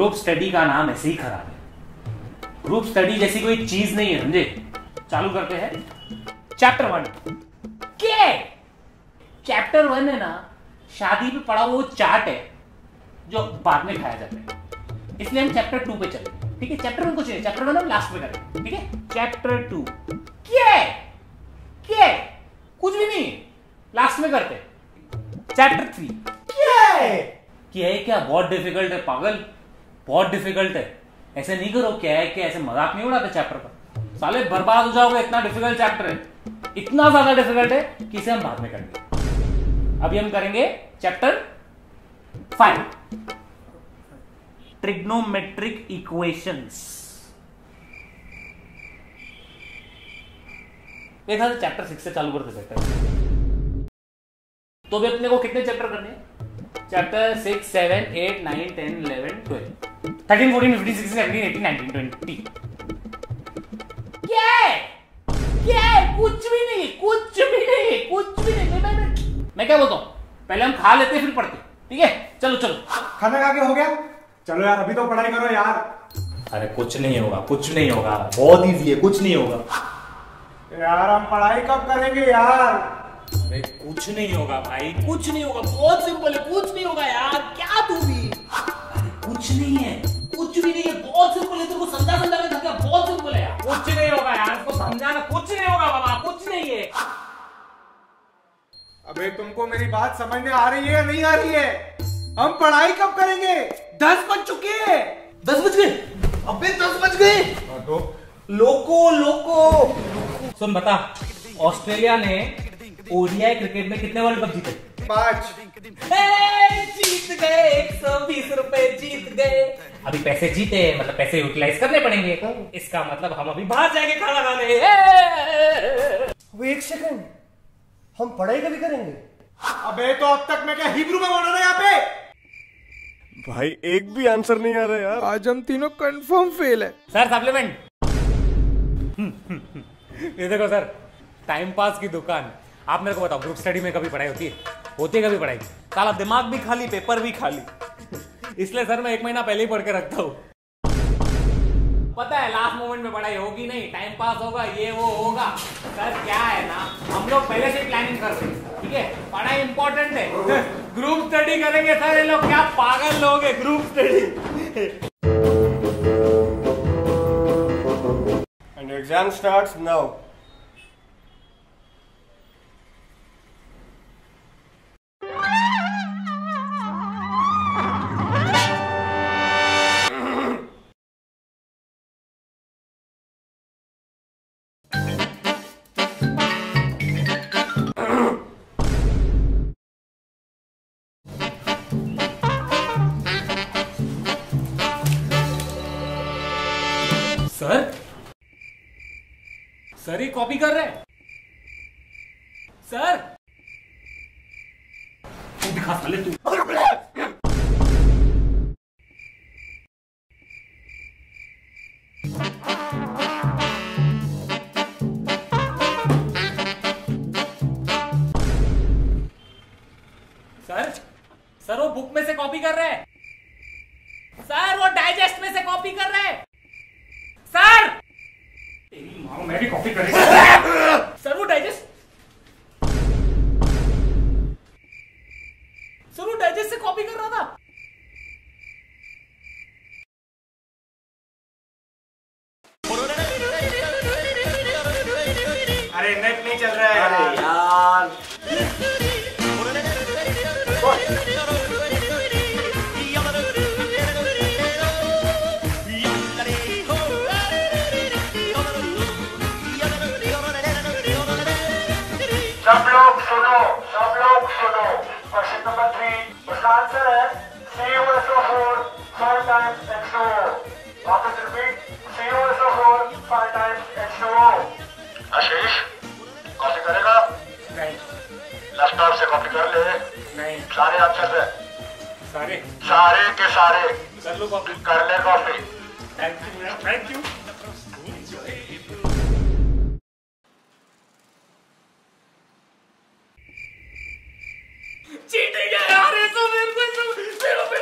Group study का नाम ऐसे ही खराब है। ग्रुप स्टडी जैसी कोई चीज़ नहीं है, समझे? चालू करते हैं। चैप्टर वन के चैप्टर वन है ना, शादी पे पड़ा वो चार्ट है, जो बाद में खाया जाता है। इसलिए हम चैप्टर टू पे चले ठीक है? चैप्टर वन कुछ नहीं चैप्टर वन हम लास्ट में करेंगे, ठीक है? चैप्टर टू क्या क्या कुछ भी नहीं लास्ट में करते चैप्टर थ्री क्या है? क्या बहुत डिफ़िकल्ट है, पागल। बहुत डिफ़िकल्ट है। ऐसे नहीं करो, क्या है क्या ऐसे मज़ाक नहीं उड़ाते चैप्टर का साले, बर्बाद हो जाओगे, इतना डिफ़िकल्ट चैप्टर है। इतना ज़्यादा डिफ़िकल्ट है कि इसे हम बाद में करेंगे। अभी हम करेंगे चैप्टर फाइव ट्रिग्नोमेट्रिक इक्वेशंस देखा चैप्टर सिक्स से चालू करते चैप्टर तो भी अपने को कितने चैप्टर करने हैं? Chapter six seven eight nine ten eleven twelve thirteen fourteen fifteen sixteen seventeen eighteen nineteen twenty क्या है क्या है कुछ भी नहीं कुछ भी नहीं कुछ भी नहीं। मैं, मैं, मैं, क्या बोलता हूँ? पहले हम खा लेते फिर पढ़ते ठीक है? चलो चलो। खाना खा के हो गया? चलो यार अभी तो पढ़ाई करो यार। अरे कुछ नहीं होगा कुछ नहीं होगा। बहुत इजी है कुछ नहीं होगा। यार हम पढ़ाई कब करेंगे यार? अरे कुछ नहीं होगा भाई कुछ नहीं होगा। बहुत सिंपल है कुछ नहीं होगा यार। क्या तू भी? नहीं है। कुछ भी नहीं है। बहुत सिंपल है। तेरे को समझा समझा के थक बहुत सिंपल है यार। कुछ नहीं होगा यार। इसको समझाना कुछ नहीं होगा बाबा कुछ नहीं है। अबे तुमको मेरी बात समझ में आ रही है या नहीं आ रही है? हम पढ़ाई कब करेंगे? दस बज चुके हैं। दस बज गए। अबे दस बज गए। तो लोको लोको। सुन बता। ऑस्ट्रेलिया ने ओडीआई क्रिकेट में कितने वर्ल्ड कप जीते? पाँच। जीत गए एक सौ बीस रुपए जीत गए। अभी पैसे जीते मतलब पैसे यूटिलाइज करने पड़ेंगे। इसका मतलब हम अभी बाहर जाएँगे खाना खाने। वो एक सेकंड हम पढ़ाई कभी करेंगे? अबे तो अब तक मैं क्या हिब्रू में बोल रहा यहाँ पे? भाई एक भी आंसर नहीं आ रहा यार। आज हम तीनों कंफर्म फेल है। सर सप्लीमेंट ये देखो सर टाइम पास की दुकान। आप मेरे को बताओ ग्रुप स्टडी में कभी पढ़ाई होती है? होती कभी पढ़ाई साला दिमाग भी खाली पेपर भी खाली। इसलिए सर मैं एक महीना पहले ही पढ़ के रखता हूँ। पता है लास्ट मोमेंट में पढ़ाई होगी नहीं टाइम पास होगा, ये वो होगा। सर, क्या है ना, हम लोग पहले से प्लानिंग कर रहे हैं, ठीक है? पढ़ाई इंपॉर्टेंट है। ग्रुप स्टडी करेंगे सर, ये लोग क्या पागल लोग है group study and exam starts now sir he copy कर रहे हैं। सर तू दिखा साले तू। नेट नहीं चल रहा है। यार यार। सब लोग सुनो सब लोग सुनो। क्वेश्चन नंबर थ्री उसका आंसर है CuSO4 five times H2O वापस लैपटॉप कर ले नहीं। सारे अच्छे से सारे। सारे के सारे। कर लो कॉफ़ी। कर ले copy thank you thank you cheating है यार ये तो मेरे को तो मेरे को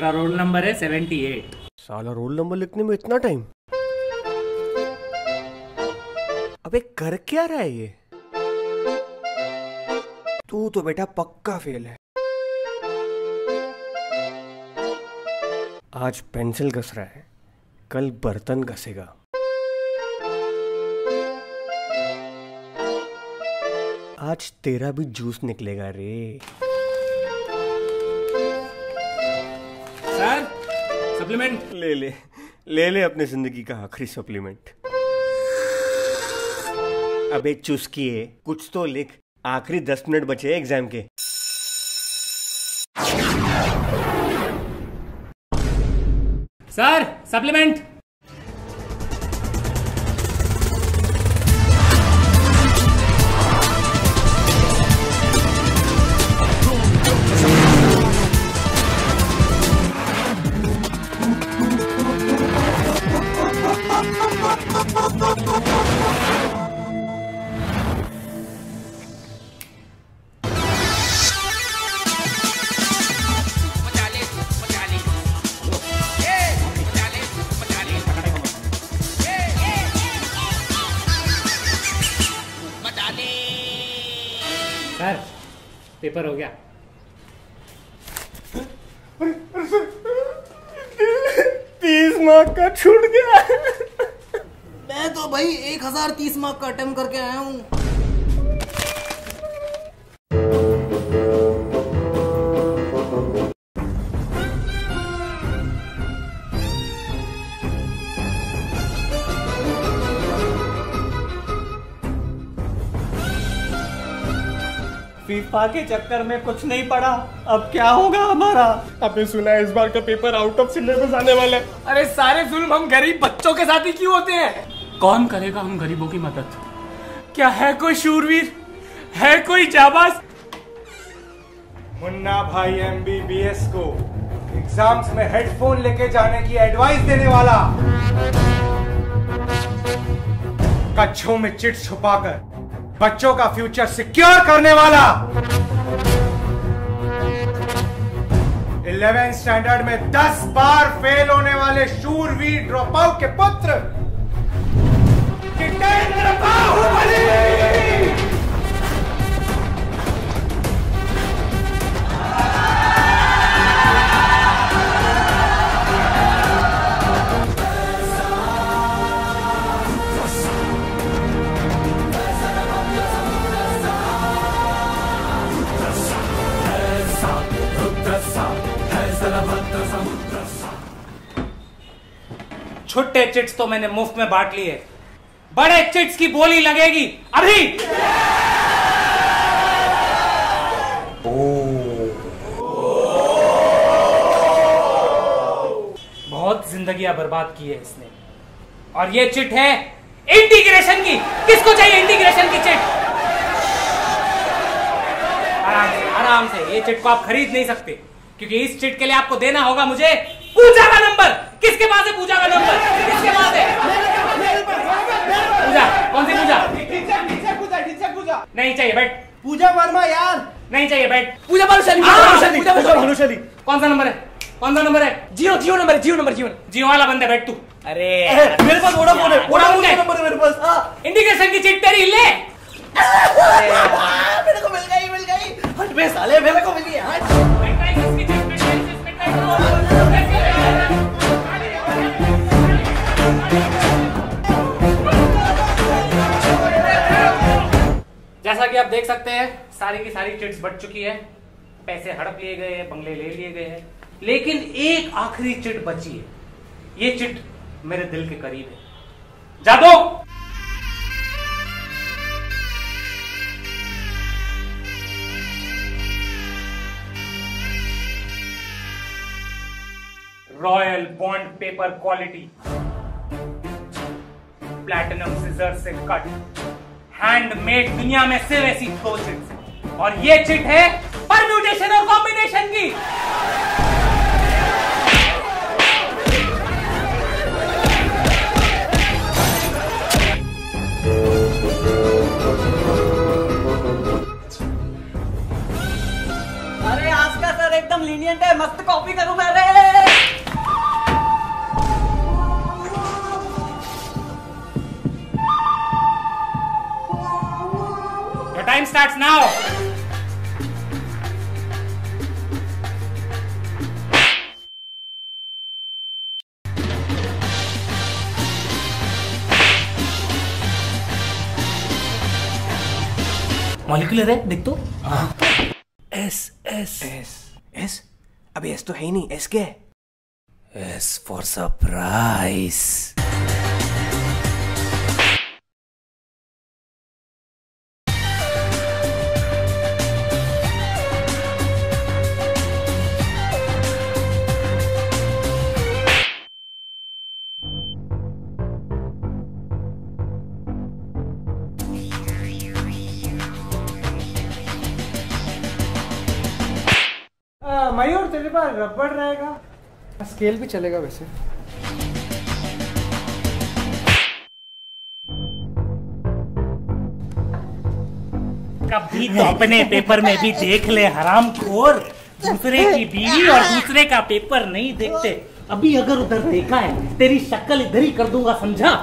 मेरा रोल नंबर है 78 साला रोल नंबर लिखने में इतना टाइम अबे कर क्या रहा है ये? तू तो बेटा पक्का फेल है। आज पेंसिल घस रहा है। कल बर्तन घसेगा। आज तेरा भी जूस निकलेगा रे। सर सप्लीमेंट ले ले ले ले अपने ज़िंदगी का आखिरी सप्लीमेंट अबे चुस्किए कुछ तो लिख आखिरी दस मिनट बचे हैं एग्ज़ाम के। सर सप्लीमेंट पेपर हो गया। तीस मार्क का छूट गया। मैं तो भाई एक हज़ार तीस मार्क का अटेम्प्ट करके आया हूँ। फीफा के चक्कर में कुछ नहीं पड़ा। अब क्या होगा हमारा? आपने सुना है इस बार का पेपर आउट ऑफ़ सिलेबस आने वाला है। अरे सारे जुल्म हम गरीब बच्चों के साथ ही क्यों होते हैं? कौन करेगा हम गरीबों की मदद? क्या है कोई शूरवीर? है कोई जाबाज मुन्ना भाई एमबीबीएस को एग्ज़ाम्स में हेडफोन लेके जाने की एडवाइस देने वाला। कच्छों में चिट छुपाकर। बच्चों का फ्यूचर सिक्योर करने वाला। 11 स्टैंडर्ड में 10 बार फेल होने वाले शूरवीर ड्रॉप आउट के पुत्र जितेंद्र बाहुबली छुट्टे चिट्स तो मैंने मुफ़्त में बांट लिए। बड़े चिट्स की बोली लगेगी। अभी! बहुत जिंदगियाँ बर्बाद की है इसने। और ये चिट है इंटीग्रेशन की। किसको चाहिए इंटीग्रेशन की चिट? आराम से आराम से। ये चिट को आप खरीद नहीं सकते क्योंकि इस चिट के लिए आपको देना होगा मुझे पूजा का नंबर। किसके पास है पूजा का नंबर किसके पास है पूजा कौन सी पूजा नहीं चाहिए बैठ पूजा वर्मा यार नहीं चाहिए बैठ पूजा भानुशाली हाँ, कौन सा नंबर है कौन सा नंबर है जियो जियो नंबर जियो नंबर जियो जियो वाला बंदा बैठ तू अरे मेरे पास वोडाफोन है वोडाफोन है? नंबर है मेरे पास हाँ इंटीग्रेशन की चिट तेरी ले मेरे को मिल गई मिल गई हट बे साले मेरे को मिल गई हट जैसा कि आप देख सकते हैं, सारी की सारी चिट्स बढ़ चुकी है। पैसे हड़प लिए गए हैं, बंगले ले लिए गए हैं। लेकिन एक आखिरी चिट बची है। ये चिट मेरे दिल के करीब है। जादो! Royal bond paper quality platinum scissor से कट हैंडमेड दुनिया में सिर्फ़ ऐसी दो चिट्स और ये चिट है परम्यूटेशन और कॉम्बिनेशन की। अरे आज का सर एकदम लीनियंट है, मस्त टाइम स्टार्ट नाउ मॉलिक्यूलर है देख तो। एस एस एस एस अबे एस तो है ही नहीं एस क्या है? एस फॉर सरप्राइज़ तेरे पास रबड़ रहेगा। स्केल भी चलेगा वैसे। कभी तो अपने पेपर में भी देख ले हराम खोर। दूसरे की बीवी और दूसरे का पेपर नहीं देखते। अभी अगर उधर देखा है तेरी शक्ल इधर ही कर दूँगा समझा?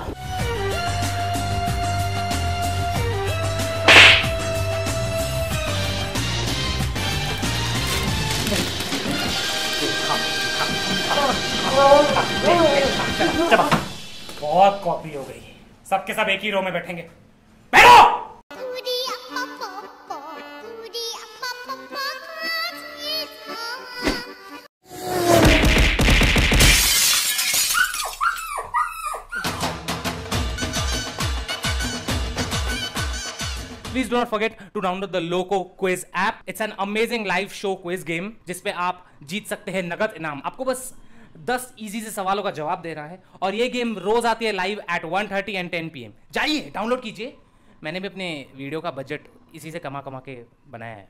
बहुत कॉपी हो गई। सबके सब एक ही रो में बैठेंगे। बैठो! Please don't forget to download the Loco quiz app it's an amazing live show quiz game जिसपे आप जीत सकते हैं नगद इनाम। आपको बस 10 इजी से सवालों का जवाब दे रहा है और ये गेम रोज आती है live at 1:30 and ten P M जाइए डाउनलोड कीजिए। मैंने भी अपने वीडियो का बजट इसी से कमा कमा के बनाया है।